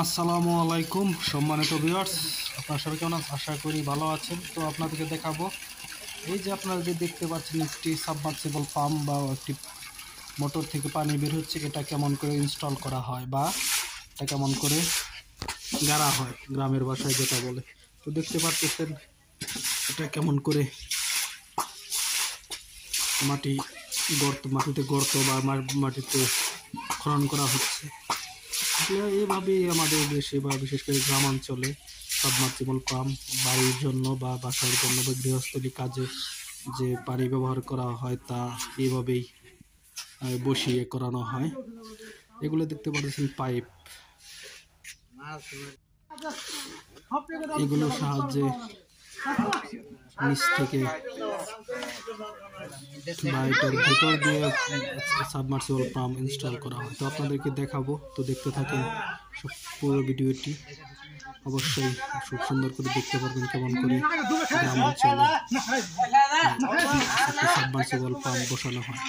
আসসালামু আলাইকুম, সম্মানিত ভিউয়ার্স আপনারা সবাই কেমন? আশা করি ভালো আছেন। তো আপনাদেরকে দেখাবো, এই যে আপনারা যে দেখতে পাচ্ছেন একটি সাবমার্সিবল পাম্প বা একটি মোটর থেকে পানি বের হচ্ছে, এটা কেমন করে ইনস্টল করা হয় বা এটা কেমন করে গাড়া হয়, গ্রামের ভাষায় যেটা বলে। তো দেখতে পাচ্ছেন এটা কেমন করে মাটি গর্ত, মাটিতে গর্ত বা মাটিতে খনন করা হচ্ছে। আসলে এইভাবেই আমাদের দেশে বা বিশেষ করে গ্রামাঞ্চলে সাবমার্সিবল পাম্প বাড়ির জন্য বা বাসার জন্য বা গৃহস্থলী কাজে যে পানি ব্যবহার করা হয় তা এইভাবেই বসিয়ে করানো হয়। এগুলো দেখতে পাচ্ছেন পাইপ। এগুলোর সাহায্যে নিচ থেকে বা এটার ভেতর দিয়ে সাবমার্সিবল পাম্প ইনস্টল করা হয়। তো আপনাদেরকে দেখাবো। তো দেখতে থাকেন পুরো ভিডিওটি। অবশ্যই খুব সুন্দর করে দেখতে পারবেন কেমন করে গ্রাম অঞ্চলে সাবমার্সিবল পাম্প বসানো হ্যাঁ।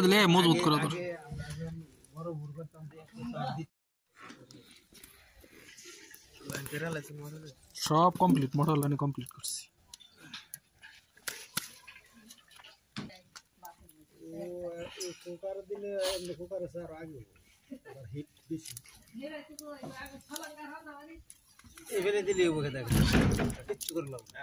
মেরে দিলে মজবুত করে তোর সব কমপ্লিট মোটর লাইনে কমপ্লিট করছি কুকার দিলে কুকারে স্যার আগে হিট বেশি এবারে দিলে ওকে দেখ কিচ্ছু করলাম না।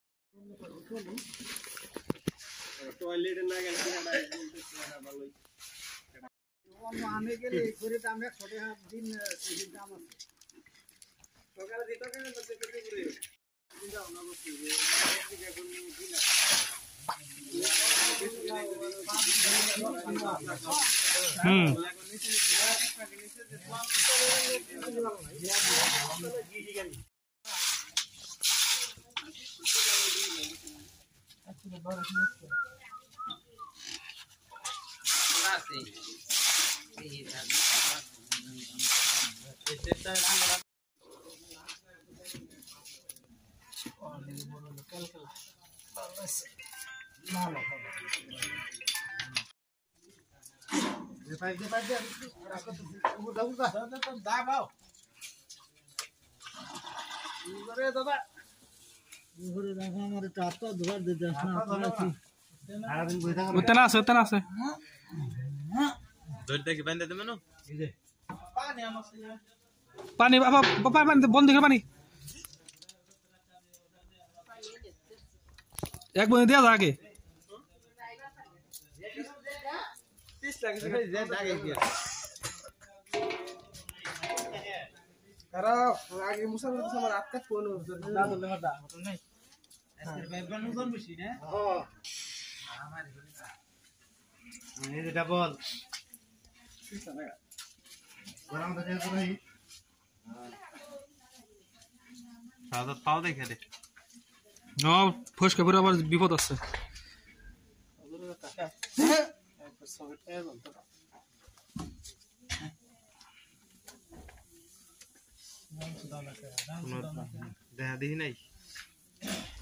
টয়লেটে না গেলে ভালোই আমি গেলে করে দাম একশো টাকা দিন দিন দাম আছে সকালে দিতে aqui agora começou. Depois, depois, depois, depois, depois, depois, করতে করে যাও না বসে এখন দিন আছে হুম উত্তেনা আছে উত্তেনা আছে পানি বাবা বাবা পানি বন্ধ করে পানি এক বন্ধু দেওয়া পাও দেখে দে। ও ফসকে পরে আবার বিপদ আছে। দেখা দেখি নাই?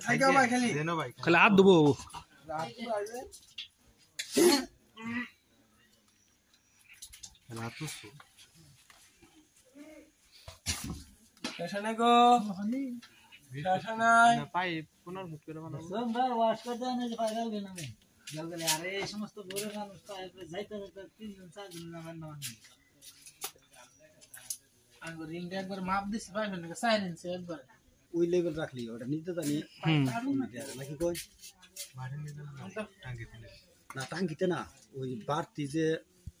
পানি দে, বন্ধ বন্ধ দেনো ভাই খালি হাত দেবো রাত উঠছো না পাই পুনর্ভূত করে বানাবো ওই লেভেল রাখলি ওটা নিতে জানি হুম। নাকি কই মাঠে নিয়ে যাব টাঙ্গি ফেলে না টাঙ্কিতে না ওই বাড়তি যে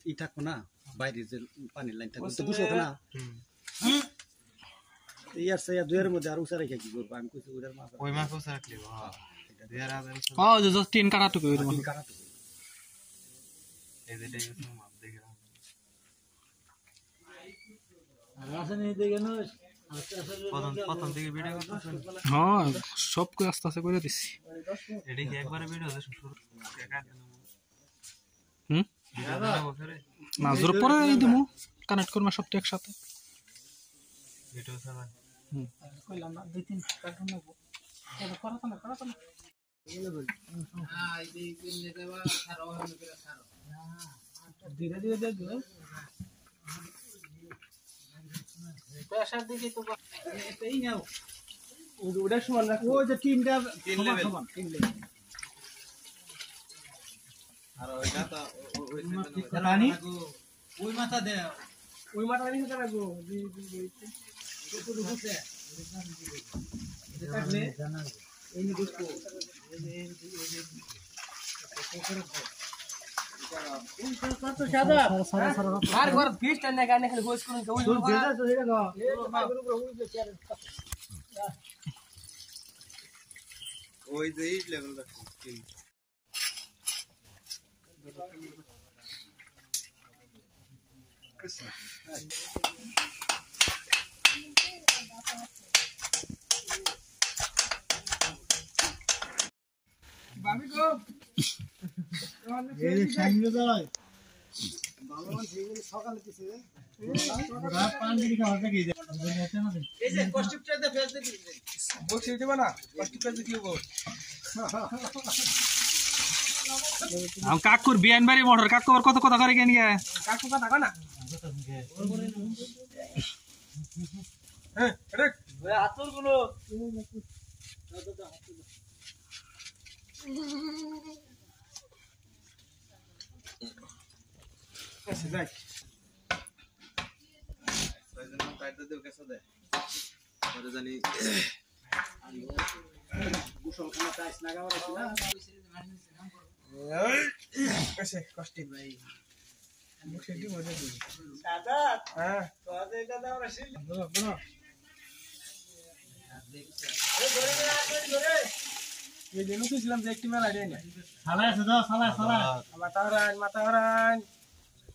ই থাকব না বাইরে যে পানির লাইন থাকবে তো বুঝো না। হুম ইয়ার সে দুয়ের মধ্যে আর উষা রেখে কি করব? আমি কইছি ওদের মাথা ওই মাছ ওসে রাখলি হ্যাঁ দেড় হাজার ও যে just তিন কাটা টুকু এরকম কাটাতে এই যে দেখে মাপ দেখে রাখো। প্রথম প্রথম থেকে ভিডিও করতেছেন হ্যাঁ সব করে আস্তে আস্তে করে দিচ্ছি এটি কি একবারে ভিডিও শুরু হুম? না জোর পরে দিমু। কানেক্ট করব সবটা একসাথে। ভিডিও ছাড়া। হুম। যে তিনটা তিন ওইটা তো ওই রানী? ওই মাথা দে ওই মাথা রানী হতে রাখব থাকলে এই নিয়ে বুঝব আর ঘর ফিস্ট না গানে খালি হোস করুন কেউ তোর ভেজা তো এটা না ওই যে এই লেভেল রাখছি এই সামনে দাঁড়ায় এই যে কষ্টিপ চাইতে ফেস দেখি বসে দিবা না কষ্টিপ চাইতে কি হব আমি কাকুর বিয়ান বাড়ি মোটর কাকু আবার কত কথা করে কেন গিয়ে কাকু কথা না? হ্যাঁ গুলো। যাক জানি কষ্টে। ভাই যে একটি মেলা দেয় না। সালা আছে তো সালা সালা মাথা হরান মাথা হরান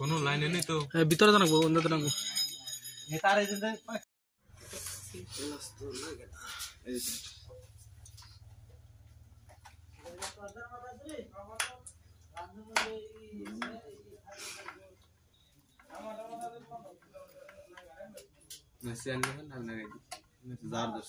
কোনো লাইনে নেই তো। ভিতরে জানাব অন্য জানাব মেসি আনলে না না মেসি জার দোস